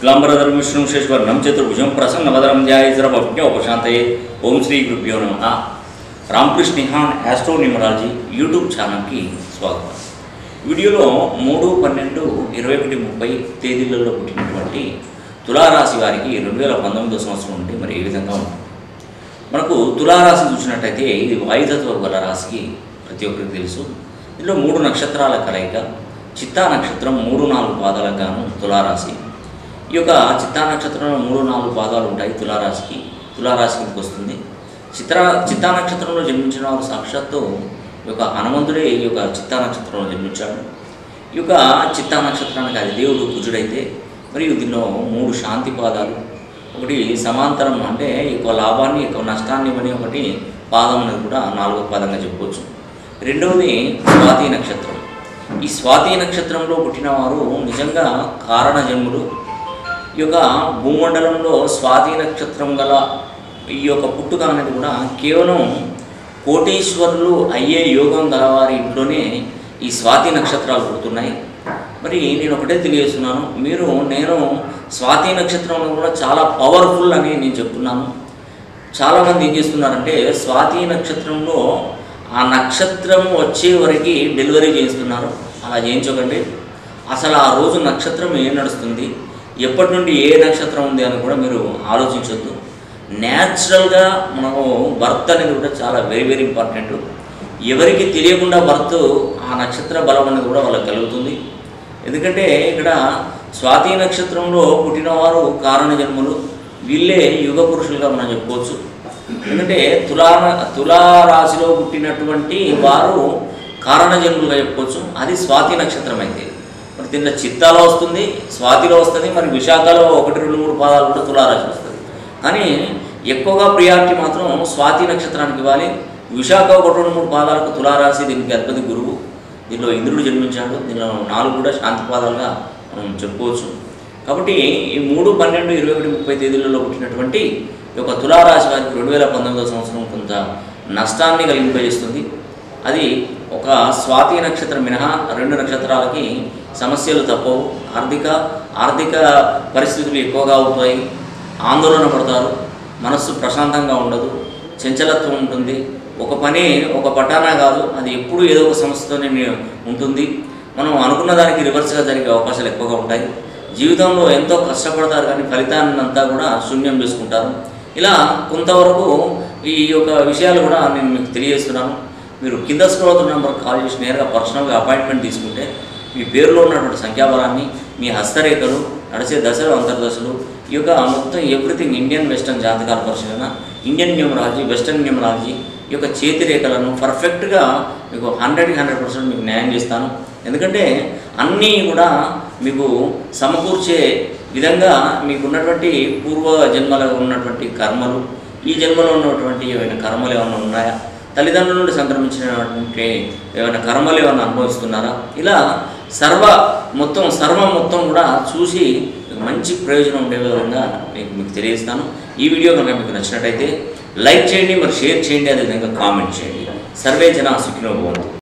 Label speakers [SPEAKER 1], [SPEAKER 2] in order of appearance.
[SPEAKER 1] క్లాంబరధరం విష్ణుశేశ్వరణం చతుర్భుజం ప్రసన్నవదరం ధ్యాయజరభ్య ఉపశాంతయే ఓం శ్రీ గురుభ్యో నమ Ramakrishna Nihan astro numerology YouTube ఛానల్కి స్వాగతం వీడియోలో మూడు పన్నెండు ఇరవై ఒకటి ముప్పై తేదీలలో పుట్టినటువంటి తులారాశి వారికి రెండు వేల పంతొమ్మిదో సంవత్సరం నుండి మరి ఏ విధంగా ఉంటుంది మనకు తులారాశి చూసినట్టయితే ఇది వాయుతత్వ గల రాశికి ప్రతి ఒక్కరికి తెలుసు. ఇందులో మూడు నక్షత్రాల కలయిక చిత్తా నక్షత్రం మూడు నాలుగు పాదాలకు గాను తులారాశి ఈ యొక్క చిత్తా నక్షత్రంలో మూడు నాలుగు పాదాలు ఉంటాయి తులారాశికి. తులారాశికి వస్తుంది. చిత్ర చిత్తా నక్షత్రంలో జన్మించిన వారు సాక్షాత్తు ఈ యొక్క హనుమంతుడే ఈ యొక్క చిత్తా నక్షత్రంలో జన్మించాడు. ఈ యొక్క చిత్తా నక్షత్రానికి అది దేవుడు కుజుడైతే మరియు దీనిలో మూడు శాంతి పాదాలు ఒకటి సమాంతరం అంటే ఎక్కువ లాభాన్ని ఎక్కువ నష్టాన్ని ఇవ్వని ఒకటి పాదం అనేది కూడా నాలుగో పాదంగా చెప్పుకోవచ్చు. రెండవది స్వాతి నక్షత్రం. ఈ స్వాతి నక్షత్రంలో పుట్టిన వారు నిజంగా కారణ జన్ములు ఈ యొక్క భూమండలంలో స్వాతి నక్షత్రం గల ఈ యొక్క పుట్టుక అనేది కూడా కేవలం కోటీశ్వరులు అయ్యే యోగం గలవారి ఇంట్లోనే ఈ స్వాతి నక్షత్రాలు పుడుతున్నాయి. మరి నేను ఒకటే తెలియజేస్తున్నాను. మీరు నేను స్వాతి నక్షత్రంలో కూడా చాలా పవర్ఫుల్ అని నేను చెప్తున్నాను. చాలామంది ఏం చేస్తున్నారంటే స్వాతి నక్షత్రంలో ఆ నక్షత్రం వచ్చే వరకు డెలివరీ చేస్తున్నారు అలా చేయించకండి. అసలు ఆ రోజు నక్షత్రం ఏం నడుస్తుంది? ఎప్పటి నుండి ఏ నక్షత్రం ఉంది అని కూడా మీరు ఆలోచించొద్దు. న్యాచురల్గా మనము బర్త్ అనేది కూడా చాలా వెరీ వెరీ ఇంపార్టెంట్ ఎవరికి తెలియకుండా బర్త్ ఆ నక్షత్ర బలం అనేది కూడా వాళ్ళకి కలుగుతుంది. ఎందుకంటే ఇక్కడ స్వాతి నక్షత్రంలో పుట్టినవారు కారణ జన్మలు వీళ్ళే యుగ పురుషులుగా మనం చెప్పుకోవచ్చు. ఎందుకంటే తులా తులారాశిలో పుట్టినటువంటి వారు కారణ జన్మలుగా చెప్పుకోవచ్చు. అది స్వాతి నక్షత్రం అయితే. మరి దీనిలో చిత్తాలో వస్తుంది స్వాతిలో వస్తుంది మరి విశాఖలో ఒకటి రెండు మూడు పాదాలు కూడా తులారాశి వస్తుంది. కానీ ఎక్కువగా ప్రియారిటీ మాత్రం స్వాతి నక్షత్రానికి ఇవ్వాలి. విశాఖ ఒకటి రెండు మూడు పాదాలకు తులారాశి దీనికి అధిపతి గురువు. దీనిలో ఇంద్రుడు జన్మించాడు. దీనిలో నాలుగు కూడా శాంతి పాదాలుగా మనం చెప్పుకోవచ్చు. కాబట్టి ఈ మూడు పన్నెండు ఇరవై ఒకటి ముప్పై తేదీలలో పుట్టినటువంటి ఈ యొక్క తులారాశి వారికి రెండు వేల పంతొమ్మిదో సంవత్సరం కొంత నష్టాన్ని కలిగింపజేస్తుంది. అది ఒక స్వాతి నక్షత్రం మినహా రెండు నక్షత్రాలకి సమస్యలు తప్పవు. ఆర్థిక ఆర్థిక పరిస్థితులు ఎక్కువగా అవుతాయి. ఆందోళన పడతారు. మనస్సు ప్రశాంతంగా ఉండదు. చంచలత్వం ఉంటుంది. ఒక పని ఒక పటానా కాదు. అది ఎప్పుడు ఏదో ఒక సంస్థతోనే ఉంటుంది. మనం అనుకున్న దానికి రివర్స్గా జరిగే అవకాశాలు ఎక్కువగా ఉంటాయి. జీవితంలో ఎంతో కష్టపడతారు కానీ ఫలితాన్ని అంతా కూడా శూన్యం చేసుకుంటారు. ఇలా కొంతవరకు ఈ యొక్క విషయాలు కూడా నేను మీకు తెలియజేస్తున్నాను. మీరు కింద స్క్రోల్ నెంబర్ కాల్ చేసి నేరుగా పర్సనల్గా అపాయింట్మెంట్ తీసుకుంటే మీ పేరులో ఉన్నటువంటి సంఖ్యాబలాన్ని మీ హస్తరేఖలు నడిచే దశలు అంతర్దశలు ఈ యొక్క మొత్తం ఎవ్రీథింగ్ ఇండియన్ వెస్టర్న్ జాతకాల పరిశీలన ఇండియన్ న్యూమరాలజీ వెస్టర్న్ న్యూమరాలజీ ఈ యొక్క చేతి రేఖలను పర్ఫెక్ట్గా మీకు హండ్రెడ్కి హండ్రెడ్ పర్సెంట్ మీకు న్యాయం చేస్తాను. ఎందుకంటే అన్నీ కూడా మీకు సమకూర్చే విధంగా మీకు ఉన్నటువంటి పూర్వ జన్మలో ఉన్నటువంటి కర్మలు ఈ జన్మలో ఉన్నటువంటి ఏమైనా కర్మలు ఏమైనా ఉన్నాయా? తల్లిదండ్రుల నుండి సంక్రమించినటువంటి ఏమైనా కర్మలు ఏమైనా అనుభవిస్తున్నారా? ఇలా సర్వ మొత్తం సర్వం మొత్తం కూడా చూసి మంచి ప్రయోజనం ఉండే విధంగా మీకు మీకు తెలియజేస్తాను. ఈ వీడియో కనుక మీకు నచ్చినట్టయితే లైక్ చేయండి మరి షేర్ చేయండి అదేవిధంగా కామెంట్ చేయండి. సర్వే జన సుఖినో భవంతు.